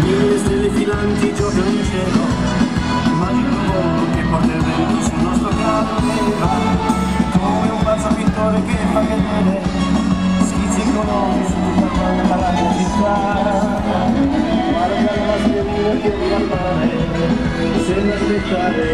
brillanti gioca in cielo, magico volo che porta il vento sul nostro carro come un pazzo pittore che fa vedere schizzi economici su tutta quanta la città. Guarda la mascherina che arriva al mare, sembra aspettare